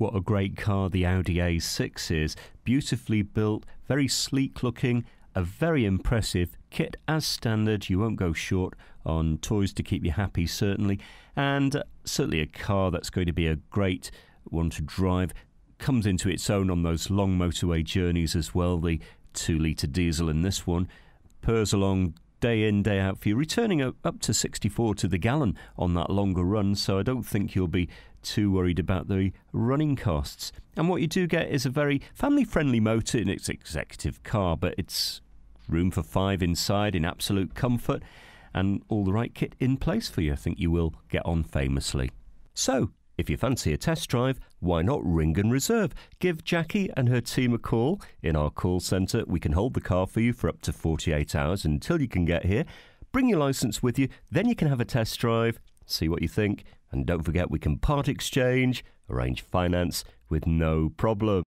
What a great car the Audi A6 is. Beautifully built, very sleek looking, a very impressive kit as standard. You won't go short on toys to keep you happy, certainly. And uh, certainly a car that's going to be a great one to drive. Comes into its own on those long motorway journeys as well. The 2 litre diesel in this one purrs along day in, day out for you, returning up to 64 to the gallon on that longer run. So I don't think you'll be too worried about the running costs. And what you do get is a very family friendly motor in its executive car, but it's room for five inside in absolute comfort and all the right kit in place for you. I think you will get on famously. So, if you fancy a test drive, why not ring and reserve? Give Jackie and her team a call. In our call centre, we can hold the car for you for up to 48 hours until you can get here. Bring your licence with you, then you can have a test drive, see what you think, and don't forget we can part exchange, arrange finance with no problem.